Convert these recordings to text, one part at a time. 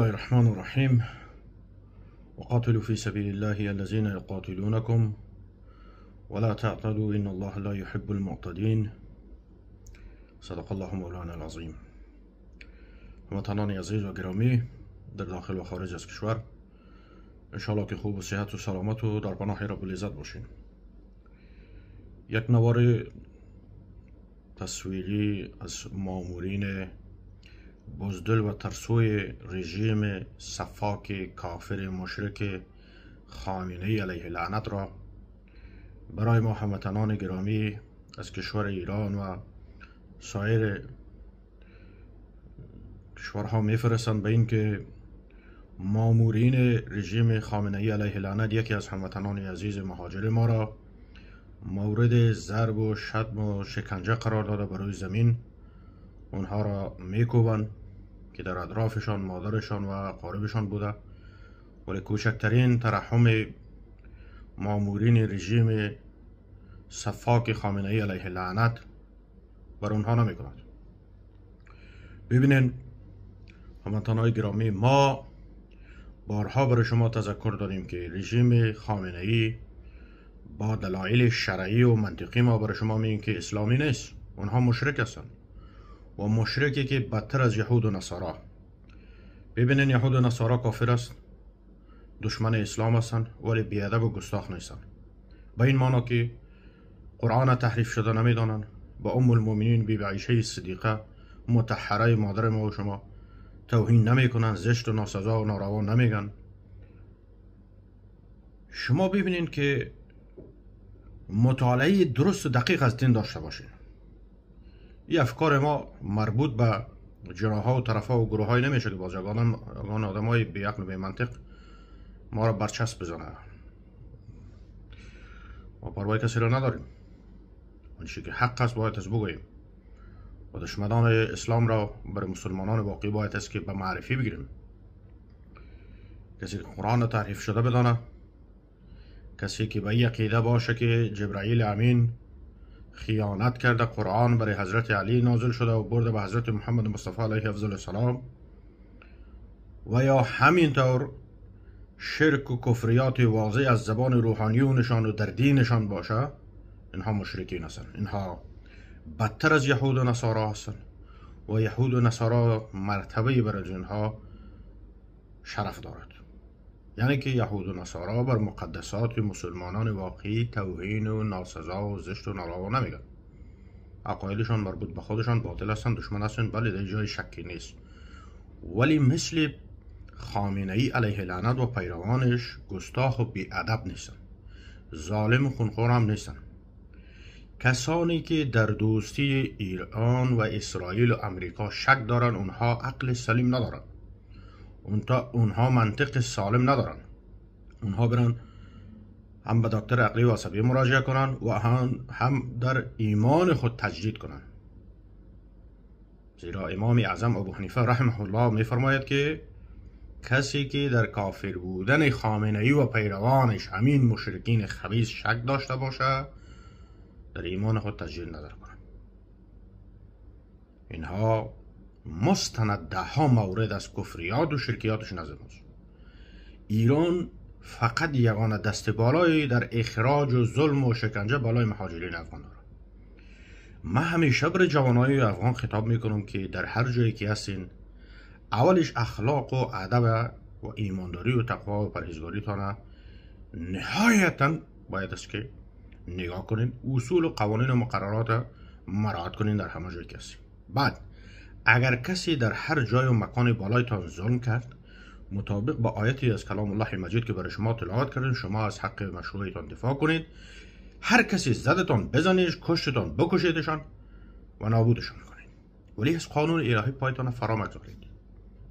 الله الرحمن الرحيم. وقاتلوا في سبيل الله الذين يقاتلونكم. ولا تعتدوا إن الله لا يحب المعتدين. صدق الله مولانا العظیم هموطنان عزیز و در داخل و خارج از کشور انشاءالله که خوب و صحت و سلامت و در پناه رب العزت باشین. یک نوار تصویری از مامورین بزدل و ترسوی رژیم صفاک کافر مشرک خامنه علیه لعنت را برای ما هموطنان گرامی از کشور ایران و سایر کشورها میفرستند به اینکه مامورین رژیم خامنه ای علیه لعنت یکی از هموطنان عزیز مهاجر ما را مورد ضرب و شتم و شکنجه قرار داده برای زمین اونها را میکوبند که در اطرافشان مادرشان و قاربشان بوده. ولی کوچکترین ترحم مامورین رژیم صفاک خامنه ای علیه لعنت بر اونها نمی کند ببینین هموطنهای گرامی ما بارها برای شما تذکر دادیم که رژیم خامنه ای با دلایل شرعی و منطقی ما برای شما میگیم که اسلامی نیست. اونها مشرک هستند. و مشرکی که بدتر از یهود و نصارا. ببینین یهود و نصارا کافر است دشمن اسلام هستند ولی بیادب و گستاخ نیستند به این معنی که قرآن تحریف شده نمی‌دانند با ام المؤمنین بی عایشه صدیقه متحره مادر ما و شما توهین نمی‌کنن زشت و ناسزا و ناروا نمیگن. شما ببینین که مطالعه درست و دقیق از دین داشته باشین. این افکار ما مربوط به جناها و طرفها و گروه های نمیشه که باز. یگان آدم های بی عقل و بی منطق ما را برچسب بزنه. ما پروای کسی را نداریم. آنچه که حق است باید از بگوییم. و دشمنان اسلام را بر مسلمانان واقعی باید است که به معرفی بگیریم. کسی که قرآن تحریف شده بدانه. کسی که به عقیده باشه که جبرائیل امین خیانت کرده. قرآن برای حضرت علی نازل شده و برده به حضرت محمد مصطفی علیه افضل السلام. و یا همینطور شرک و کفریات واضح از زبان روحانیونشان و در دینشان باشه. اینها مشرکین هستند اینها بدتر از یهود و نصارا هستند و یهود و نصارا مرتبه برای اینها شرف دارد. یعنی که یهود و نصارا بر مقدسات مسلمانان واقعی توهین و ناسزا و زشت و ناروا نمیگن. عقایدشان مربوط به خودشان باطل هستند دشمن هستند بله در جای شکی نیست. ولی مثل خامنه ای علیه لعنت و پیروانش گستاخ و بیادب نیستن. ظالم و خونخور هم نیستن. کسانی که در دوستی ایران و اسرائیل و امریکا شک دارن اونها عقل سلیم ندارن. اونها منطق سالم ندارن. اونها برن هم به دکتر عقلی و عصبی مراجعه کنن و هم, هم در ایمان خود تجدید کنن. زیرا امام اعظم ابو حنیفه رحمه الله میفرماید که کسی که در کافر بودن خامنه ای و پیروانش همین مشرکین خبیث شک داشته باشه در ایمان خود تجدید نداره کنن اینها مستند ده ها مورد از کفریات و شرکیاتش نزد ایران فقط یگانه دست بالایی در اخراج و ظلم و شکنجه بالای مهاجرین افغان داره من همیشه بر جوانای افغان خطاب می‌کنم که در هر جایی که هستین اولش اخلاق و ادب و ایمانداری و تقوا و پرهیزگاری تانه نهایتا باید است که نگاه کنین اصول و قوانین و مقررات مراعات کنین در همه جایی که هستین. بعد اگر کسی در هر جای و مکان بالایتان ظلم کرد مطابق با آیتی از کلام الله مجید که برای شما تلاوت کردیم شما از حق مشروعیتان دفاع کنید. هر کسی زدتان بزنید کشتتان بکشیدشان و نابودشان کنید. ولی از قانون الهی پایتان فرا مگذارید.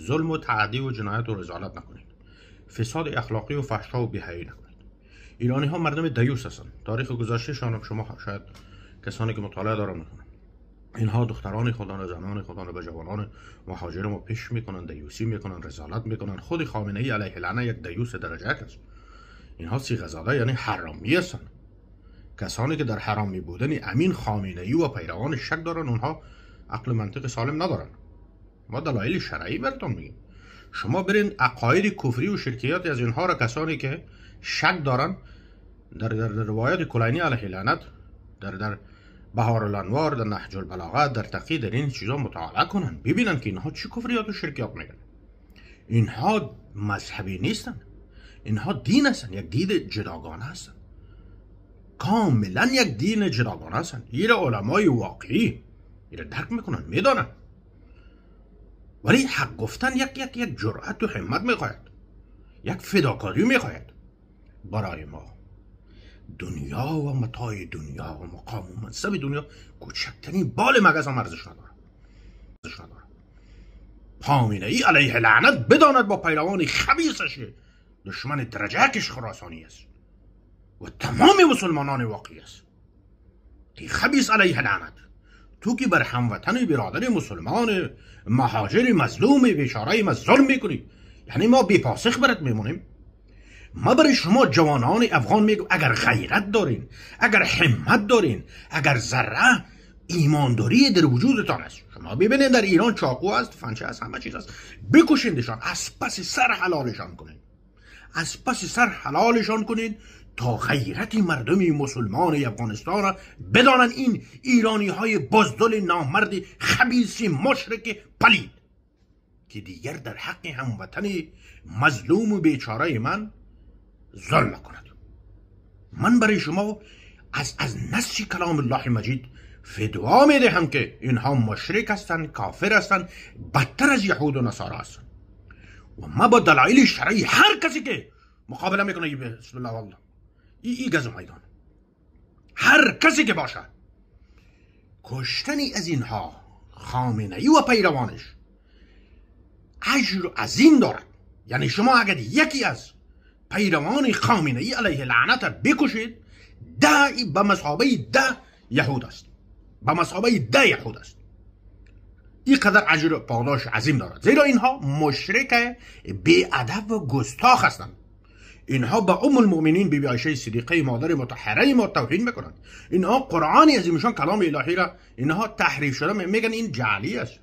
ظلم و تعدی و جنایت و رزالت نکنید. فساد اخلاقی و فحشا و بیهایی نکنید. ایرانی ها مردم دیوس هستند. تاریخ گذشته شما شاید کسانی که مطالعه دارن می‌کنن اینها دختران خودان زنان خودان به جوانان مهاجر ما پیش می‌کنن دیوسی می‌کنن رزالت می‌کنن. خود خامنه ای علیه لعنه یک دیوس درجه است. اینها سی غزاله یعنی حرامی هستن. کسانی که در حرامی بودن امین خامنه ای و پیروان شک دارن اونها عقل منطق سالم ندارن. ما دلایل شرعی براتون میگیم. شما برین عقاید کفری و شرکیات از اینها را کسانی که شک دارن در, در, در کلینی علیه لعنت در در بهار الانوار در نهج البلاغه در تقی در این چیزا مطالعه کنن ببینن که اینها چی کفریات و شرکیات میگن اینها مذهبی نیستن اینها دین هستن یک دید جداگانه هستن کاملا یک دین جداگانه هستن این علمای واقعی این درک می‌کنن می‌دانن ولی حق گفتن یک یک یک جرأت و همت می‌خواید یک فداکاری می‌خواید برای ما. دنیا و متای دنیا و مقام و منصب دنیا کوچکترین بال مگز هم ارزش نداره. پامینه ای علیه لعنت بداند با پیروان خبیصش دشمن درجهکش خراسانی است. و تمام مسلمانان واقعی است. تی خبیص علیه لعنت تو که بر هموطن برادر مسلمان مهاجر مظلوم بیچاره ما ظلم می‌کنی. یعنی ما بی پاسخ برات میمونیم. ما برای شما جوانان افغان میگم اگر غیرت دارین اگر همت دارین اگر ذره ایمانداری در وجودتان است. شما ببینید در ایران چاقو است فنچه است همه چیز است. بکشیندشان از پس سر حلالشان کنین. از پس سر حلالشان کنین تا غیرت مردم مسلمان افغانستان را بدانن این ایرانی های بزدل نامرد خبیسی مشرک پلید که دیگر در حق هموطن مظلوم و بیچاره من ظلم کند. من برای شما از از نصی کلام الله مجید فدوا می دهم که اینها مشرک هستند کافر هستند بدتر از یهود و نصارا هستند. و ما با دلایل شرعی هر کسی که مقابله می‌کنه بسم الله والله. ای ای گز میدان هر کسی که باشه کشتنی از اینها خامنه ای و پیروانش اجر عظیم دارد. یعنی شما اگر یکی از پیروان خامنه ای علیه لعنت بکشید. ده به مسابه ده یهود است. به مسابه ده یهود است. این قدر اجر پاداش عظیم دارد. زیرا اینها مشرک بی ادب و گستاخ هستند. اینها به ام المؤمنین بی عایشه صدیقه مادر متحره ما توهین می‌کنند. اینها قرآنی از ایشان کلام الهی را اینها تحریف شده. میگن این جعلی است.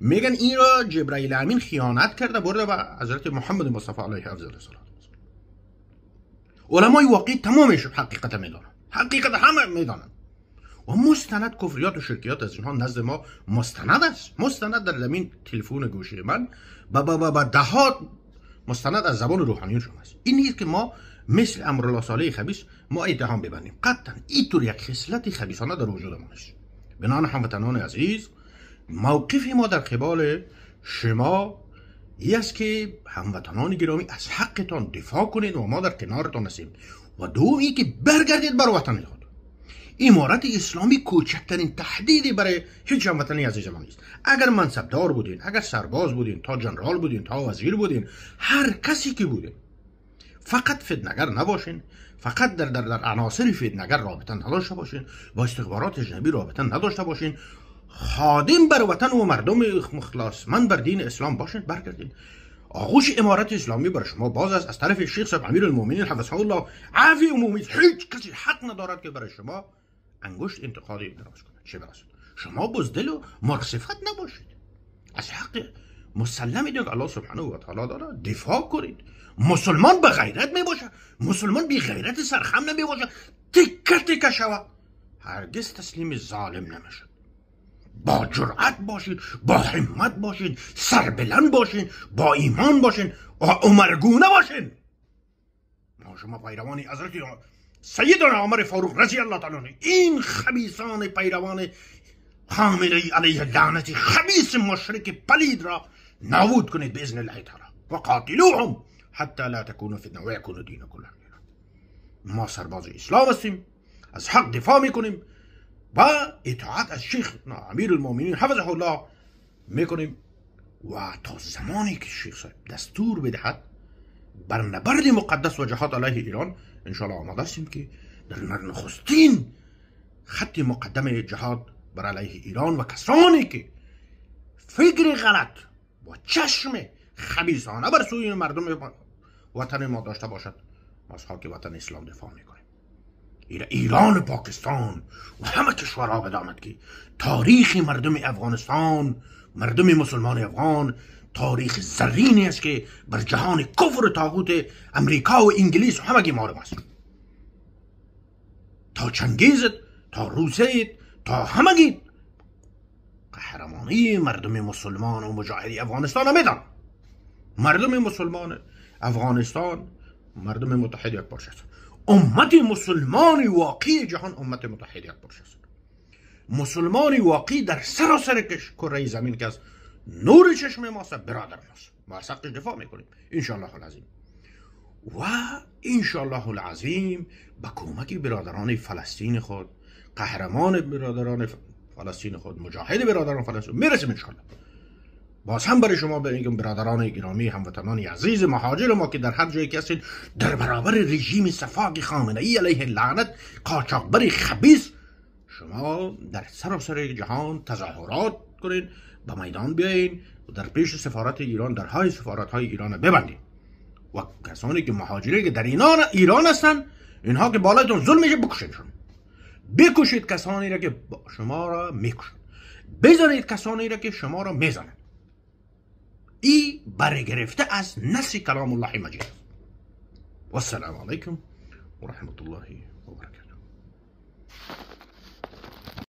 میگن این را جبرائیل امین خیانت کرده برده به حضرت محمد مصطفی علیه افضل الصلاه علمای واقعی تمامش حقیقت می‌دانند حقیقت همه می‌دانند و مستند کفریات و شرکیات از اینها نزد ما مستند است. مستند در زمین تلفن گوشی من. با با با, دهات مستند از زبان روحانیون شما است. این نیست که ما مثل امرالله صالح خبیث ما اتهام ببندیم. قطعا اینطور یک خصلت خبیثانه در وجود ما است. بنان هموطنان عزیز موقف ما در قبال شما ای است که هموطنان گرامی از حقتان دفاع کنید و ما در کنارتان هستیم و دوم ای که برگردید بر وطن خود. امارت اسلامی کوچکترین تهدیدی برای هیچ هموطنی عزیز ما نیست. اگر منصبدار بودین اگر سرباز بودین تا جنرال بودین تا وزیر بودین هر کسی که بودین فقط فتنگر نباشین فقط در در, در عناصر فتنگر رابطه نداشته باشین با استخبارات اجنبی رابطه نداشته باشین. خادم بر وطن و مردم مخلص. من بر دین اسلام باشین برگردین. آغوش امارت اسلامی بر شما باز است. از طرف شیخ صاحب امیر المؤمنین حفظه الله. عفی عمومی هیچ کسی حق ندارد که برای شما انگشت انتقادی دراز کنه چه برسد؟ شما بزدل و مرصفت نباشید. از حق مسلمی دیگه الله سبحانه و تعالی داره دفاع کنید. مسلمان به غیرت می باشه مسلمان بی غیرت سرخم نمی باشه تکه تکه شود. هرگز تسلیم ظالم نمیشه با جرأت باشید با همت باشید سربلند باشین با ایمان باشین و عمرگونه باشین ما شما پیروانی حضرت سیدنا عمر فاروق رضی الله تعالی این خبیسان پیروان حامله علیه لعنتی خبیس مشرک پلید را نابود کنید باذن الله تعالی. و قاتلوهم حتی لا تکون فتنه و یکون دین ما سرباز اسلام هستیم از حق دفاع می‌کنیم و اطاعت از شیخ امیر المؤمنین حفظه الله می‌کنیم و تا زمانی که شیخ صاحب دستور بدهد بر نبرد مقدس و جهاد علیه ایران انشاءالله آماده هستیم که در نخستین خط مقدم جهاد بر علیه ایران و کسانی که فکر غلط و چشم خبیزانه بر سوی مردم وطن ما داشته باشد ما از خاک وطن اسلام دفاع می‌کنیم. ایران پاکستان و همه کشورها بدامد که تاریخ مردم افغانستان مردم مسلمان افغان تاریخ زرینی است که بر جهان کفر و تاغوت امریکا و انگلیس و همگی معلوم است. تا چنگیزت تا روسیت تا همگی قهرمانی مردم مسلمان و مجاهدی افغانستان میدان. مردم مسلمان افغانستان مردم متحد یک پارچه است. امت مسلمان واقعی جهان امت متحد یک است. مسلمان واقعی در سراسر کره زمین که از نور چشم ماست برادر ماست. ما از دفاع می‌کنیم. انشاءالله العظیم. و انشاءالله العظیم به کمک برادران فلسطین خود قهرمان برادران فلسطین خود مجاهد برادران فلسطین می‌رسیم انشاءالله. باز هم برای شما بگم برادران گرامی هموطنان عزیز مهاجر ما که در هر جایی که هستید در برابر رژیم صفاق خامنه ای علیه لعنت قاچاقبر خبیث شما در سراسر جهان تظاهرات کنین به میدان بیاین و در پیش سفارت ایران در های سفارت های ایران ببندید و کسانی که مهاجری که در ایران ایران هستن اینها که بالایتون ظلم میشه بکشینشون بکشید کسانی را که شما را می‌کشن. بزنید کسانی را که شما را می‌زنند ای برگرفته از نسی کلام الله مجید. و السلام علیکم و رحمت الله و برکاته